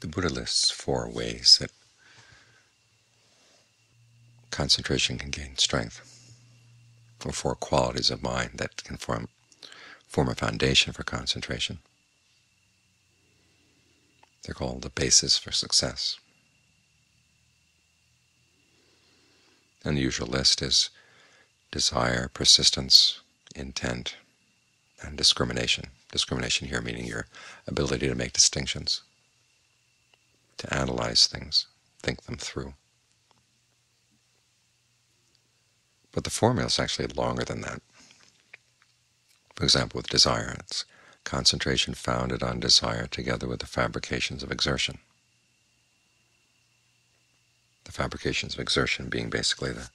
The Buddha lists four ways that concentration can gain strength, or four qualities of mind that can form, form a foundation for concentration. They're called the basis for success. And the usual list is desire, persistence, intent, and discrimination. Discrimination here meaning your ability to make distinctions, to analyze things, think them through. But the formula is actually longer than that. For example, with desire, it's concentration founded on desire together with the fabrications of exertion. The fabrications of exertion being basically the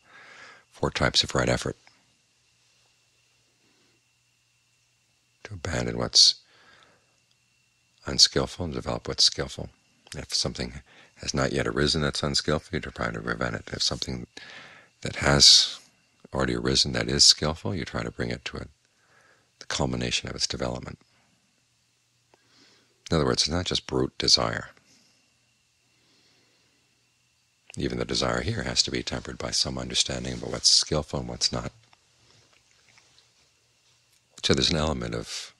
four types of right effort. To abandon what's unskillful and develop what's skillful. If something has not yet arisen that's unskillful, you try to prevent it. If something that has already arisen that is skillful, you try to bring it to the culmination of its development. In other words, it's not just brute desire. Even the desire here has to be tempered by some understanding about what's skillful and what's not. So there's an element of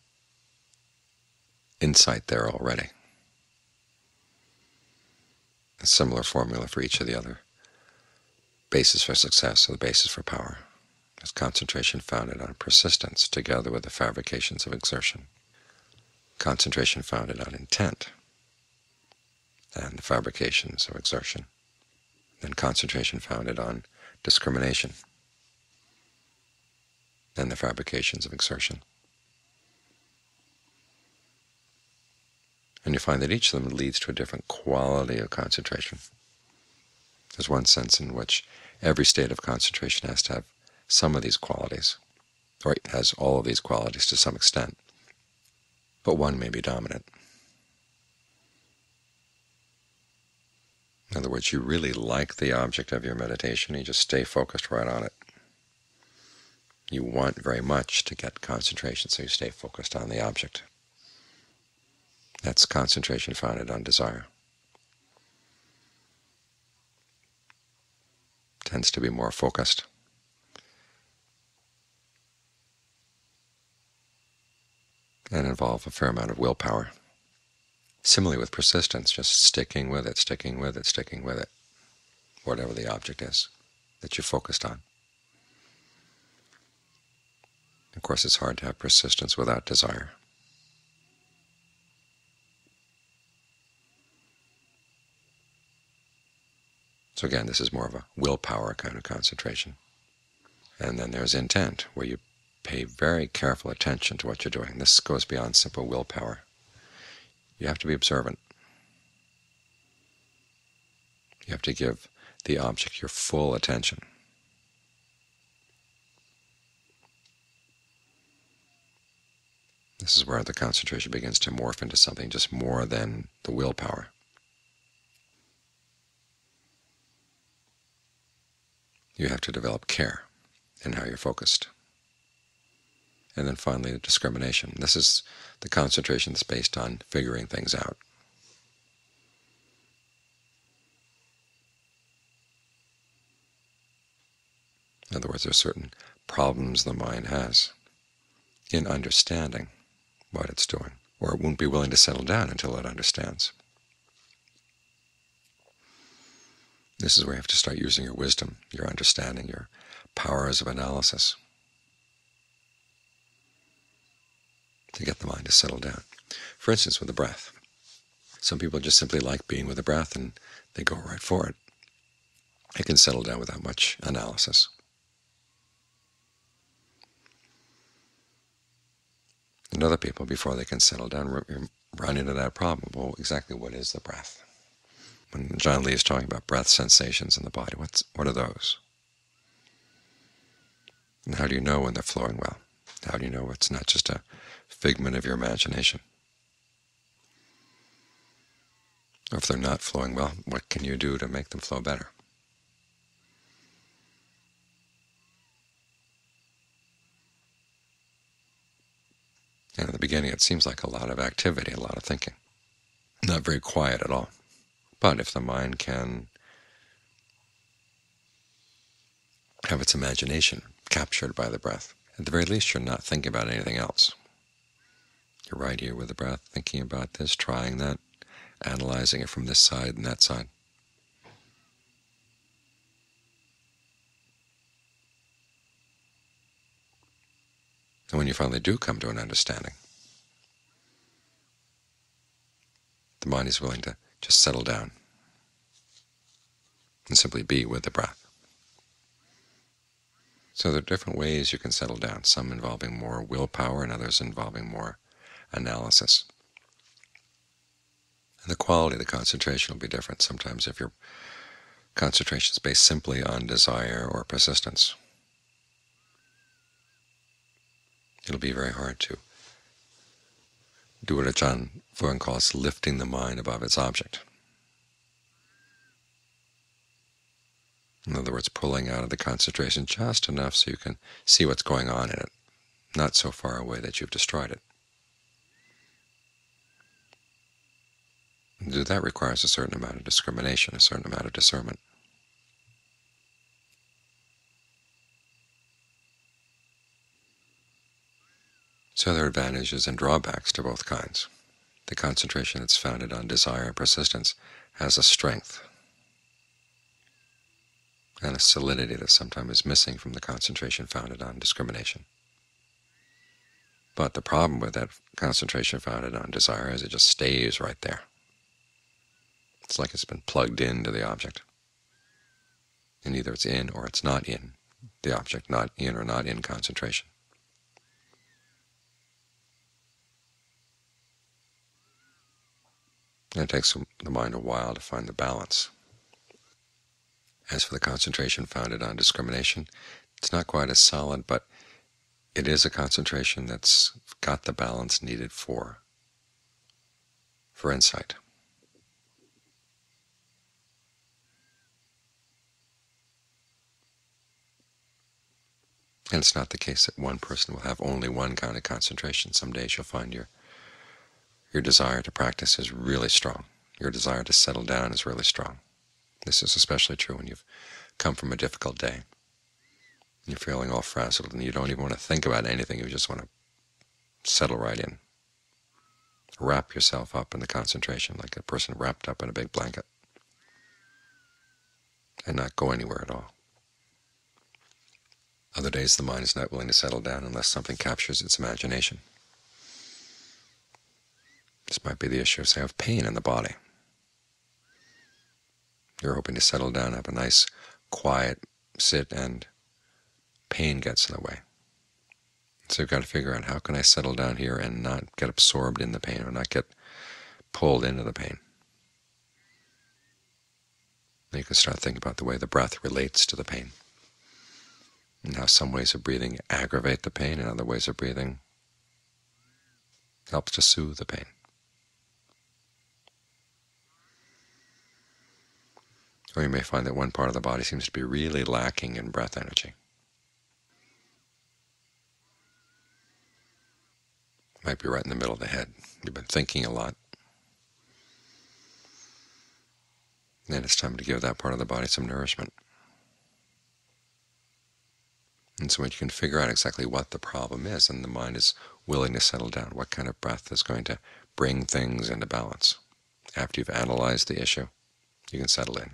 insight there already. A similar formula for each of the other basis for success or the basis for power. Is concentration founded on persistence together with the fabrications of exertion, concentration founded on intent and the fabrications of exertion, then concentration founded on discrimination and the fabrications of exertion. And you find that each of them leads to a different quality of concentration. There's one sense in which every state of concentration has to have some of these qualities, or it has all of these qualities to some extent, but one may be dominant. In other words, you really like the object of your meditation, you just stay focused right on it. You want very much to get concentration, so you stay focused on the object. That's concentration founded on desire. Tends to be more focused. and involve a fair amount of willpower. Similarly with persistence, just sticking with it, sticking with it, sticking with it, whatever the object is that you're focused on. Of course, it's hard to have persistence without desire. So again, this is more of a willpower kind of concentration. And then there's intent, where you pay very careful attention to what you're doing. This goes beyond simple willpower. You have to be observant. You have to give the object your full attention. This is where the concentration begins to morph into something just more than the willpower. You have to develop care in how you're focused and then finally discrimination. This is the concentration that's based on figuring things out. In other words, there are certain problems the mind has in understanding what it's doing, or it won't be willing to settle down until it understands. This is where you have to start using your wisdom, your understanding, your powers of analysis. to get the mind to settle down. For instance, with the breath. Some people just simply like being with the breath and they go right for it. It can settle down without much analysis. And other people, before they can settle down, run into that problem. Well, exactly what is the breath? When Ajaan Lee is talking about breath sensations in the body, what's, what are those? And how do you know when they're flowing well? How do you know it's not just a figment of your imagination? Or if they're not flowing well, what can you do to make them flow better? And in the beginning it seems like a lot of activity, a lot of thinking. not very quiet at all. But if the mind can have its imagination captured by the breath, at the very least you're not thinking about anything else. You're right here with the breath, thinking about this, trying that, analyzing it from this side and that side. And when you finally do come to an understanding, the mind is willing to just settle down and simply be with the breath. So there are different ways you can settle down, some involving more willpower and others involving more analysis. And the quality of the concentration will be different. Sometimes if your concentration is based simply on desire or persistence, it'll be very hard to Ajaan Fuang calls lifting the mind above its object. In other words, pulling out of the concentration just enough so you can see what's going on in it, not so far away that you've destroyed it. And that requires a certain amount of discrimination, a certain amount of discernment. So there are advantages and drawbacks to both kinds. The concentration that's founded on desire and persistence has a strength and a solidity that sometimes is missing from the concentration founded on discrimination. But the problem with that concentration founded on desire is it just stays right there. It's like it's been plugged into the object. And either it's in or it's not in the object, not in or not in concentration. And it takes the mind a while to find the balance. As for the concentration founded on discrimination, it's not quite as solid, but it is a concentration that's got the balance needed for for insight. And it's not the case that one person will have only one kind of concentration. Some days you'll find your your desire to practice is really strong. Your desire to settle down is really strong. This is especially true when you've come from a difficult day. You're feeling all frazzled and you don't even want to think about anything. You just want to settle right in. Wrap yourself up in the concentration like a person wrapped up in a big blanket and not go anywhere at all. Other days the mind is not willing to settle down unless something captures its imagination. Might be the issue, say, of pain in the body. You're hoping to settle down, have a nice, quiet sit, and pain gets in the way. So you've got to figure out how can I settle down here and not get absorbed in the pain or not get pulled into the pain. Then you can start thinking about the way the breath relates to the pain and how some ways of breathing aggravate the pain and other ways of breathing helps to soothe the pain. Or you may find that one part of the body seems to be really lacking in breath energy. Might be right in the middle of the head. You've been thinking a lot. Then it's time to give that part of the body some nourishment. And so when you can figure out exactly what the problem is, and the mind is willing to settle down, what kind of breath is going to bring things into balance. After you've analyzed the issue, you can settle in.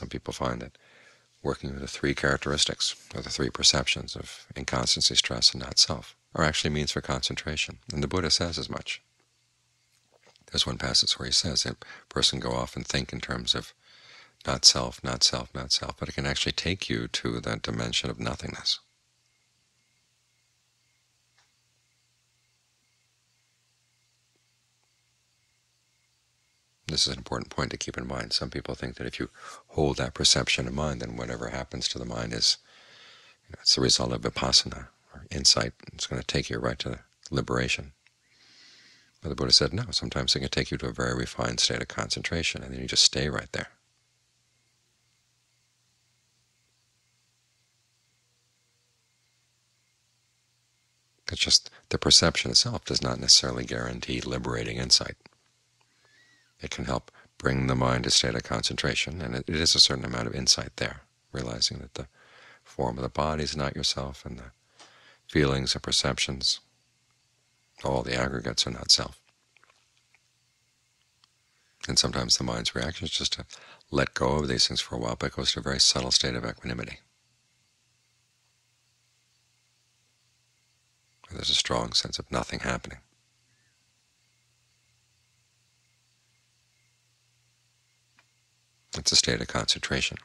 Some people find that working with the three characteristics, or the three perceptions of inconstancy, stress, and not-self, are actually means for concentration. And the Buddha says as much. There's one passage where he says that a person go off and think in terms of not self, not self, not self, but it can actually take you to that dimension of nothingness. This is an important point to keep in mind. Some people think that if you hold that perception in mind, then whatever happens to the mind is you know, it's the result of vipassana, or insight. It's going to take you right to liberation. But the Buddha said, no, sometimes it can take you to a very refined state of concentration, and then you just stay right there. It's just the perception itself does not necessarily guarantee liberating insight. It can help bring the mind to a state of concentration, and it, it is a certain amount of insight there, realizing that the form of the body is not yourself, and the feelings and perceptions, all the aggregates are not self. And sometimes the mind's reaction is just to let go of these things for a while, but it goes to a very subtle state of equanimity. There's a strong sense of nothing happening. It's a state of concentration.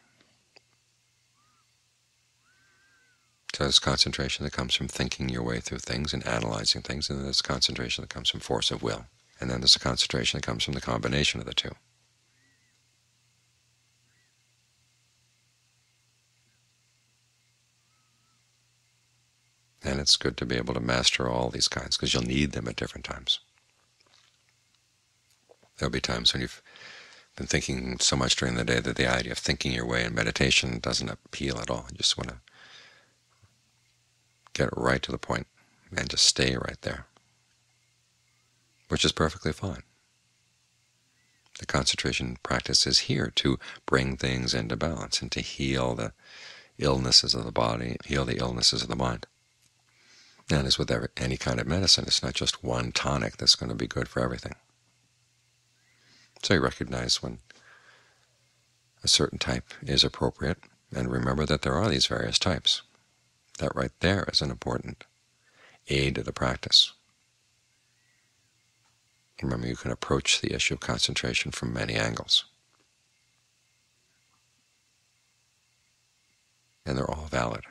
So there's concentration that comes from thinking your way through things and analyzing things, and then there's concentration that comes from force of will. And then there's a concentration that comes from the combination of the two. And it's good to be able to master all these kinds, because you'll need them at different times. There'll be times when you've been thinking so much during the day that the idea of thinking your way in meditation doesn't appeal at all. You just want to get right to the point and just stay right there, which is perfectly fine. The concentration practice is here to bring things into balance and to heal the illnesses of the body, heal the illnesses of the mind. And as with every, any kind of medicine, it's not just one tonic that's going to be good for everything. So you recognize when a certain type is appropriate, and remember that there are these various types. That right there is an important aid to the practice. Remember, you can approach the issue of concentration from many angles. And they're all valid.